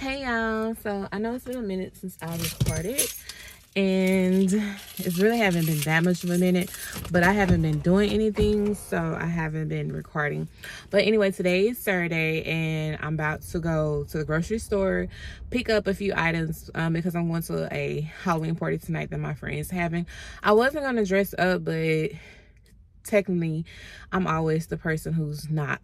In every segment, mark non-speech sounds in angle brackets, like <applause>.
been y'all, so I know it's been a minute since I recorded and it's really haven't been that much of a minute but I haven't been doing anything so I haven't been recording. But anyway today is Saturday and I'm about to go to the grocery store pick up a few items um, because I'm going to a Halloween party tonight that my friend's having. I wasn't going to dress up but technically I'm always the person who's not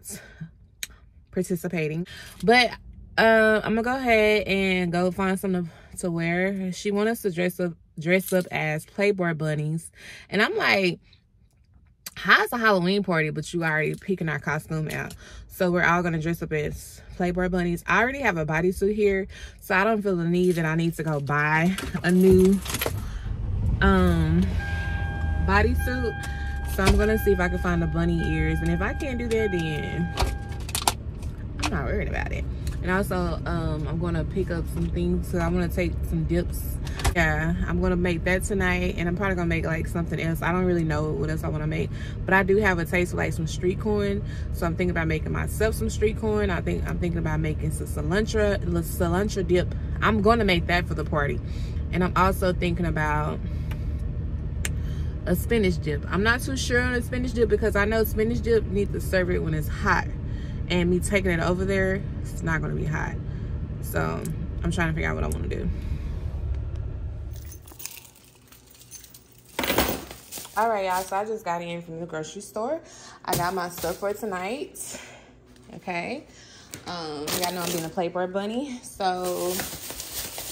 participating. But uh, I'm gonna go ahead and go find something to wear. She wants us to dress up dress up as Playboy bunnies. And I'm like, how's a Halloween party, but you already picking our costume out. So we're all gonna dress up as Playboy bunnies. I already have a bodysuit here, so I don't feel the need that I need to go buy a new um bodysuit. So I'm gonna see if I can find the bunny ears. And if I can't do that, then I'm not worried about it and also um i'm gonna pick up some things so i'm gonna take some dips. Yeah i'm gonna make that tonight and i'm probably gonna make like something else. I don't really know what else i want to make but i do have a taste for like some street corn. So i'm thinking about making myself some street corn. I think i'm thinking about making some cilantro cilantro dip. I'm gonna make that for the party. And i'm also thinking about a spinach dip. I'm not too sure on a spinach dip because i know spinach dip needs to serve it when it's hot and me taking it over there it's not going to be hot. So i'm trying to figure out what i want to do. All right y'all so i just got in from the grocery store. I got my stuff for tonight okay? Um y'all know i'm being a playboy bunny so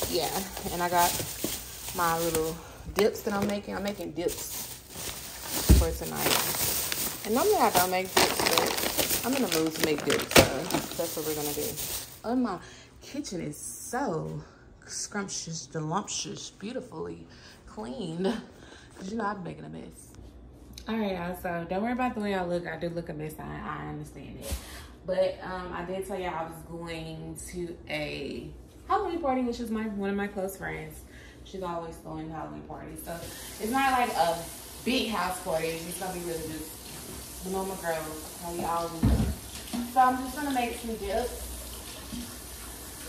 yeah and i got my little dips that i'm making. I'm making dips for tonight and normally i don't make dips but I'm in the mood to make dips, so that's what we're gonna do. Oh, my kitchen is so scrumptious, delumptious, beautifully cleaned. Cause you know I'm making a mess. All right, y'all. So don't worry about the way I look. I do look a mess. I, I understand it. But um, I did tell y'all I was going to a Halloween party, which is my one of my close friends. She's always throwing Halloween parties, so it's not like a big house party. It's gonna be really just normal girls, how we all do. So I'm just gonna make some dips.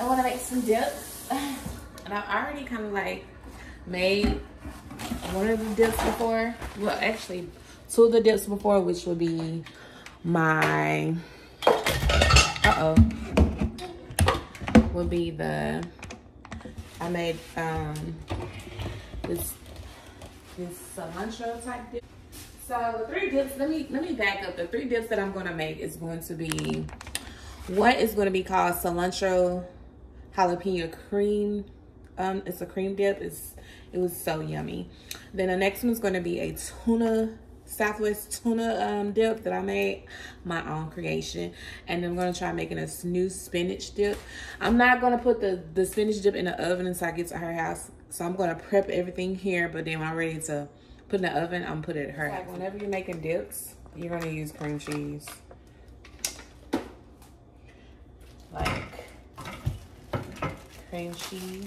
I wanna make some dips. <laughs> And I've already kind of like made one of the dips before. Well, actually two of the dips before, which would be my, uh-oh, would be the, I made um this, this cilantro type dip. So the three dips, let me let me back up. The three dips that I'm gonna make is going to be what is going to be called cilantro jalapeno cream. Um, it's a cream dip. It's it was so yummy. Then the next one is going to be a tuna Southwest tuna um, dip that I made, my own creation. And I'm going to try making a new spinach dip. I'm not going to put the, the spinach dip in the oven until I get to her house. So I'm going to prep everything here. But then when I'm ready to put in the oven, I'm put it at her. Like whenever you're making dips, you're gonna use cream cheese. Like cream cheese.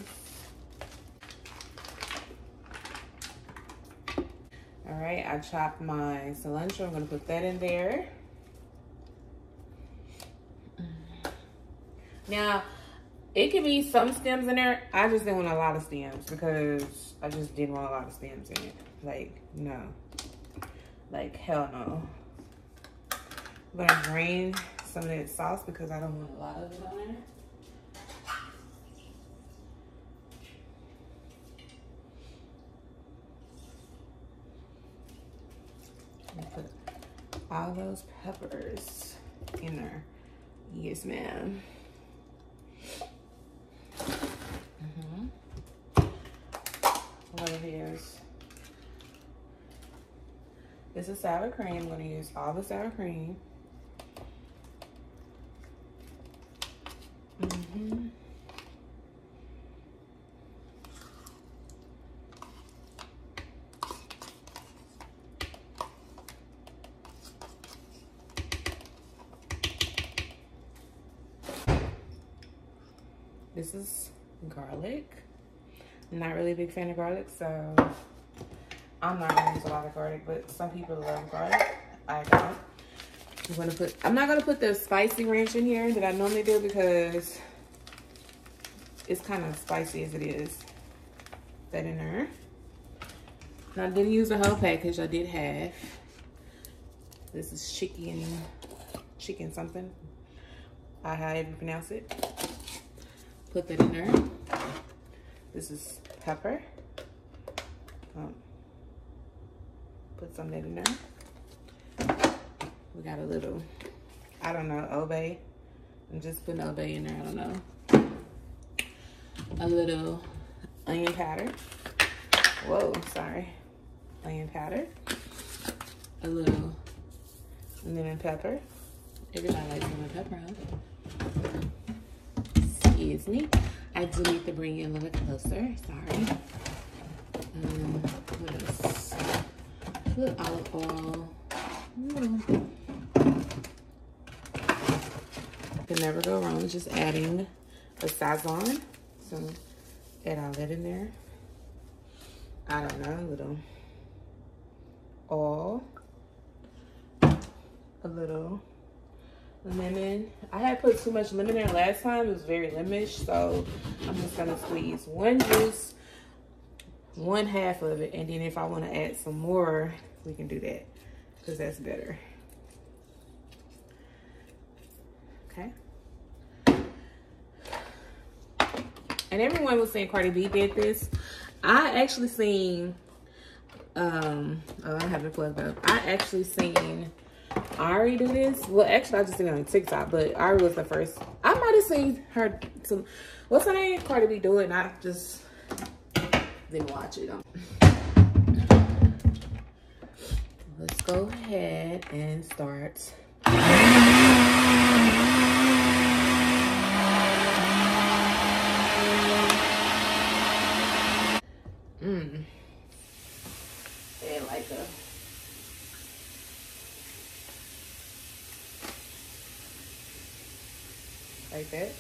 All right, I chopped my cilantro. I'm gonna put that in there. Now, it could be some stems in there. I just didn't want a lot of stems because I just didn't want a lot of stems in it. Like, no. Like, hell no. I'm gonna drain some of that sauce because I don't want a lot of it on there. put all those peppers in there. Yes, ma'am. Mm -hmm. What it is. This is sour cream. I'm going to use all the sour cream. Mm -hmm. This is garlic. not really a big fan of garlic, so I'm not gonna use a lot of garlic, but some people love garlic. I don't. I'm gonna put, I'm not gonna put the spicy ranch in here that I normally do because it's kind of spicy as it is. That in there. I didn't use the whole package, I did half. This is chicken, chicken something. I however you pronounce it. Put that in there. This is pepper. Um, put some that in there. We got a little, I don't know, Old Bay. I'm just putting Old Bay in there, I don't know. A little onion powder. Whoa, sorry. Onion powder. A little lemon pepper. Everybody likes lemon pepper, huh? Excuse me. I do need to bring you a little closer. Sorry. Um, what else? Olive oil. Mm. Can never go wrong. Just adding a sazon. So add all that in there. I don't know, a little oil, a little lemon. I had put too much lemon in last time. It was very lemonish, so I'm just gonna squeeze one juice, one half of it, and then if I want to add some more, we can do that because that's better. Okay. And everyone was saying Cardi B did this. I actually seen, um, oh, I haven't plugged up. I actually seen Ari do this. Well, actually, I just seen it on TikTok, but Ari was the first. I might have seen her some, what's her name? Cardi B do it, and I just didn't watch it. Um, let's go ahead and start. Mmm. And like a like that.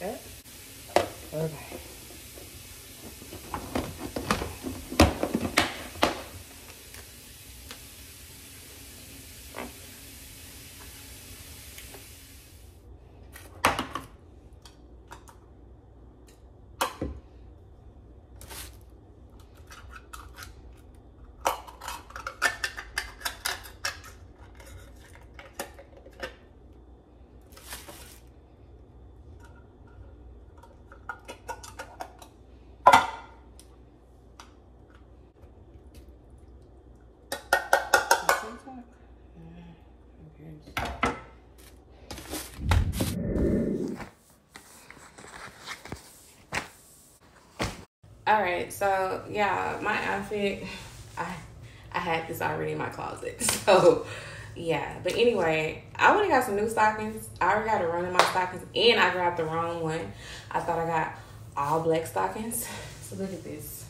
Like. Okay. All right, so yeah, my outfit, I I had this already in my closet. <laughs> So yeah, but anyway, I already got some new stockings. I already got a run in my stockings, and I grabbed the wrong one. I thought I got all black stockings. So look at this,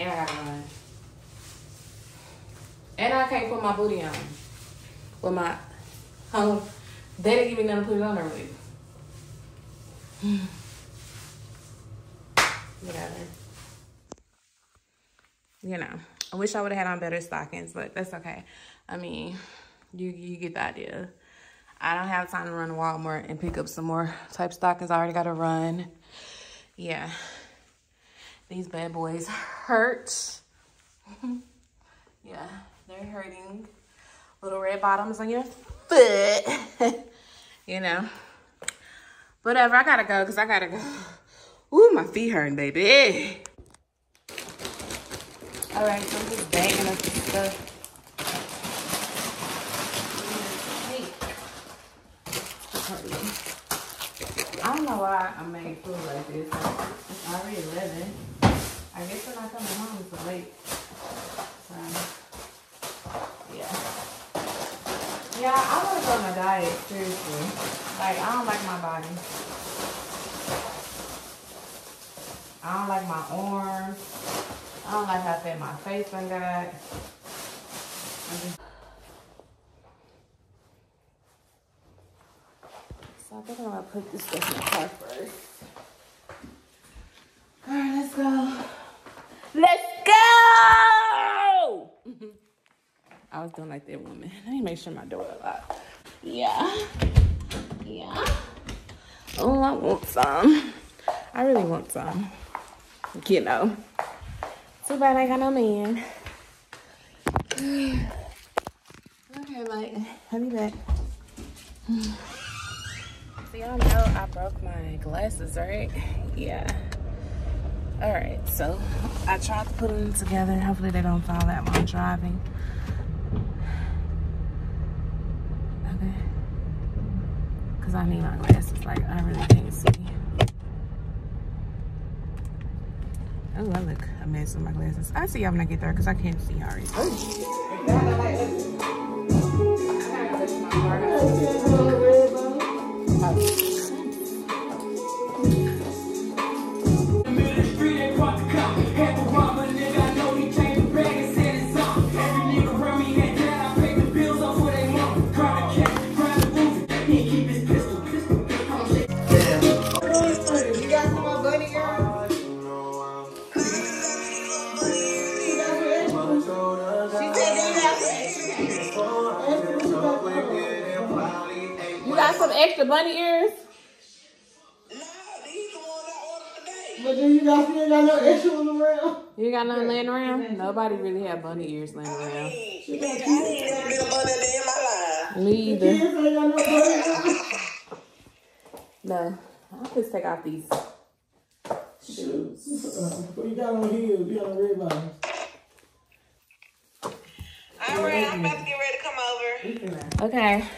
and I got run, and I can't put my booty on. With my, um, <laughs> they didn't give me nothing to put it on there with. <sighs> whatever. You know, I wish I would have had on better stockings, but that's okay. I mean, you you get the idea. I don't have time to run to Walmart and pick up some more type stockings. I already got to run. Yeah. These bad boys hurt. <laughs> yeah, they're hurting. Little red bottoms on your foot. <laughs> you know. Whatever, I gotta go because I gotta go. Ooh, my feet hurting, baby. All right, so I'm just banging up this stuff. I don't know why I made food like this. It's already 11. I guess when I come home, it's late. So, yeah. Yeah, I want to go on a diet, seriously. Like, I don't like my body. I don't like my arms. I don't like how fat my face done got. So I think I'm gonna put this stuff in the car first. All right, let's go. Let's go! <laughs> I was doing like that woman. Let me make sure my door locked. Yeah. Yeah. Oh, I want some. I really want some. You know. Too bad I got no man. okay, like, I'll be back. So y'all know I broke my glasses, right? Yeah. All right, so I tried to put them together. Hopefully they don't fall out while I'm driving. Okay. Cause I need my glasses, like I really can't see. Oh, I look a mess with my glasses. I see y'all when I get there because I can't see already. You got You got some extra bunny ears? But then you got, you ain't got no extra on the around. You got none laying around? Nobody really had bunny ears laying around. Me either. Kids ain't got no bunny No. I'll just take off these. shoes. But you got on heels, you got on red bottoms. All right, I'm about to get ready to come over. Okay.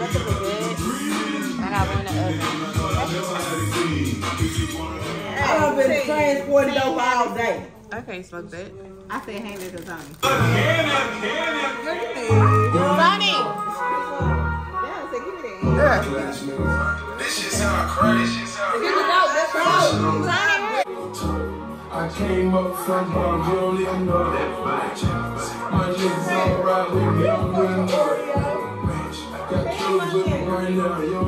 All right. That's a. I got one in the oven. I've been transported over all day. Okay, smoke that. I said, hand it to Tommy. Bunny! Yeah, I said, give me that. This shit sound crazy. Shit sound I came up from home, you don't even know that. My niggas all right with me, you don't even